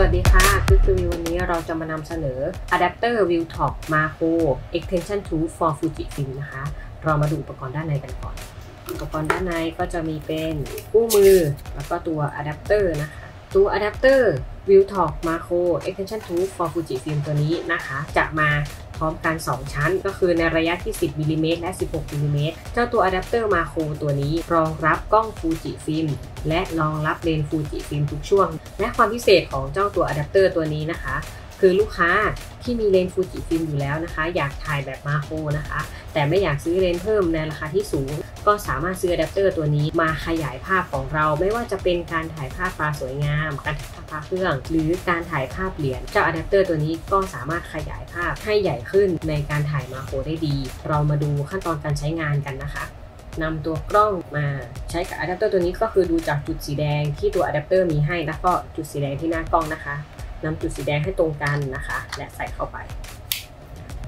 สวัสดีค่ะ Quick Review วันนี้เราจะมานำเสนอ Adapter v i e w t o p Macro Extension 2 for Fujifilm นะคะ เรามาดูอุปกรณ์ด้านในกันก่อน อุปกรณ์ด้านในก็จะมีเป็นคู่มือ แล้วก็ตัวอะแดปเตอร์นะคะ ตัวอะแดปเตอร์ v i e w t o p Macro Extension 2 for Fujifilm ตัวนี้นะคะ จะมา พร้อมกัน 2 ชิ้น ก็คือในระยะที่ 10มิลลิเมตรและ 16มิลลิเมตรเจ้าตัวอะแดปเตอร์มาโครตัวนี้รองรับกล้องฟูจิฟิล์มและรองรับเลนส์ฟูจิฟิล์มทุกช่วง และความพิเศษของเจ้าตัวอะแดปเตอร์ตัวนี้นะคะ คือลูกค้าที่มีเลนส์ฟูจิฟิล์มอยู่แล้วนะคะ อยากถ่ายแบบมาโครนะคะ แต่ไม่อยากซื้อเลนส์เพิ่มในราคาที่สูง ก็สามารถซื้ออะแดปเตอร์ตัวนี้มาขยายภาพของเรา ไม่ว่าจะเป็นการถ่ายภาพปลาสวยงาม การถ่ายภาพพระเครื่อง หรือการถ่ายภาพเหรียญเจ้าอะแดปเตอร์ตัวนี้ก็สามารถขยายภาพให้ใหญ่ขึ้นในการถ่ายมาโครได้ดี เรามาดูขั้นตอนการใช้งานกันนะคะนำตัวกล้องมาใช้กับอะแดปเตอร์ตัวนี้ก็คือดูจากจุดสีแดงที่ตัวอะแดปเตอร์มีให้แล้วก็จุดสีแดงที่หน้ากล้องนะคะ นำจุดสีแดงให้ตรงกันนะคะ และใส่เข้าไป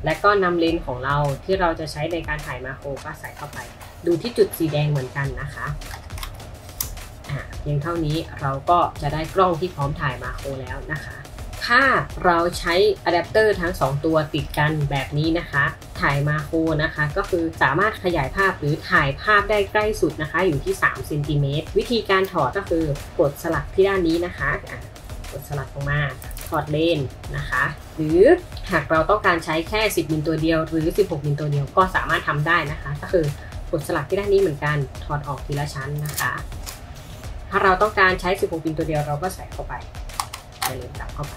และก็นำเลนส์ของเราที่เราจะใช้ในการถ่ายมาโครก็ใส่เข้าไป ดูที่จุดสีแดงเหมือนกันนะคะเพียงเท่านี้เราก็จะได้กล้องที่พร้อมถ่ายมาโครแล้วนะคะ ถ้าเราใช้อะแดปเตอร์ทั้ง 2 ตัวติดกันแบบนี้นะคะ ถ่ายมาโครนะคะ ก็คือสามารถขยายภาพหรือถ่ายภาพได้ใกล้สุดนะคะ อยู่ที่3เซนติเมตรวิธีการถอดก็คือกดสลักที่ด้านนี้นะคะ กดสลักลงมาถอดเลนนะคะ หรือหากเราต้องการใช้แค่ 10มิลตัวเดียว หรือ 16มิลตัวเดียวก็สามารถทำได้นะคะ ก็คือกดสลักที่ด้านนี้เหมือนกันถอดออกทีละชั้นนะคะ ถ้าเราต้องการใช้ 16มิลตัวเดียวเราก็ใส่เข้าไปใส่เลนกลับเข้าไป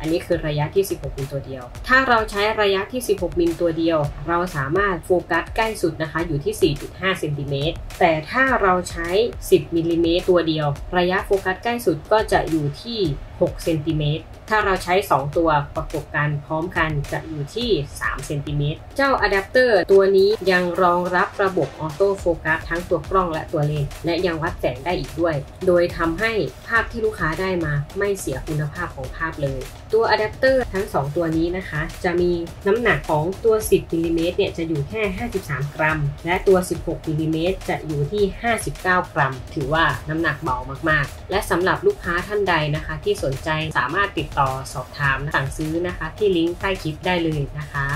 อันนี้คือระยะที่ 16 มิลตัวเดียว ถ้าเราใช้ระยะที่ 16 มิลตัวเดียว เราสามารถโฟกัสใกล้สุดนะคะอยู่ที่ 4.5 เซนติเมตร แต่ถ้าเราใช้ 10 มิลลิเมตรตัวเดียว ระยะโฟกัสใกล้สุดก็จะอยู่ที่ 6เซนติเมตรถ้าเราใช้ 2 ตัวประกบกันพร้อมกันจะอยู่ที่3เซนติเมตรเจ้าอะแดปเตอร์ตัวนี้ยังรองรับระบบออโต้โฟกัสทั้งตัวกล้องและตัวเลนส์และยังวัดแสงได้อีกด้วย โดยทำให้ภาพที่ลูกค้าได้มาไม่เสียคุณภาพของภาพเลย ตัวอะแดปเตอร์ทั้ง 2 ตัวนี้นะคะ จะมีน้ำหนักของตัว 10มิลิเมตรเนี่ยจะอยู่แค่ 53 กรัม และตัว 16มิลลิเมตรจะอยู่ที่ 59 กรัม ถือว่าน้ำหนักเบามากๆ และสำหรับลูกค้าท่านใดนะคะ ที่สนใจสามารถติดต่อสอบถามสั่งซื้อนะคะ ที่ลิงก์ใต้คลิปได้เลยนะคะ